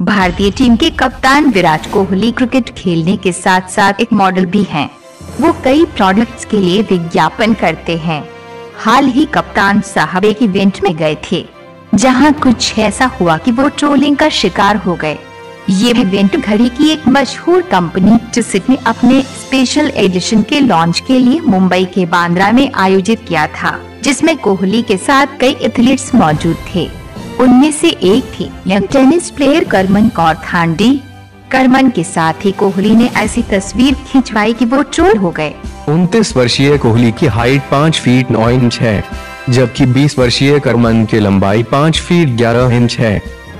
भारतीय टीम के कप्तान विराट कोहली क्रिकेट खेलने के साथ साथ एक मॉडल भी हैं। वो कई प्रोडक्ट्स के लिए विज्ञापन करते हैं। हाल ही कप्तान साहब एक इवेंट में गए थे, जहाँ कुछ ऐसा हुआ कि वो ट्रोलिंग का शिकार हो गए। ये इवेंट घड़ी की एक मशहूर कंपनी टिसिट ने अपने स्पेशल एडिशन के लॉन्च के लिए मुंबई के बांद्रा में आयोजित किया था। जिसमें कोहली के साथ कई एथलीट्स मौजूद थे। उनमें से एक थी young tennis player Karman Kaur Thandi Karman के साथ ही कोहली ने ऐसी तस्वीर खिंचवाई कि वो चोर हो गए। उनतीस वर्षीय कोहली की हाइट पाँच फीट नौ इंच है, जबकि 20 वर्षीय करमन की लंबाई 5 फीट 11 इंच है।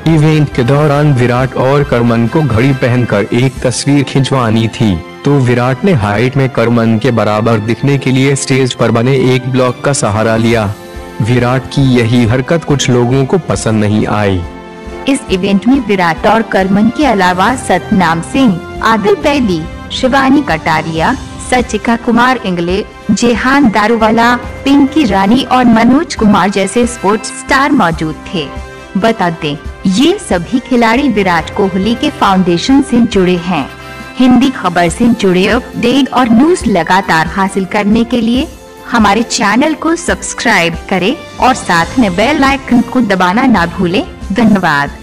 इवेंट के दौरान विराट और करमन को घड़ी पहनकर एक तस्वीर खिंचवानी थी। तो विराट ने हाइट में करमन के बराबर दिखने के लिए स्टेज पर बने एक ब्लॉक का सहारा लिया। विराट की यही हरकत कुछ लोगों को पसंद नहीं आई। इस इवेंट में विराट और करमन के अलावा सतनाम सिंह, आदिल पैदी शिवानी कटारिया, सचिका कुमार इंगले, जेहान दारूवाला, पिंकी रानी और मनोज कुमार जैसे स्पोर्ट्स स्टार मौजूद थे। बता दें, ये सभी खिलाड़ी विराट कोहली के फाउंडेशन से जुड़े हैं। हिंदी खबर से जुड़े अपडेट और न्यूज़ लगातार हासिल करने के लिए हमारे चैनल को सब्सक्राइब करें और साथ में बेल आइकन को दबाना ना भूलें। धन्यवाद।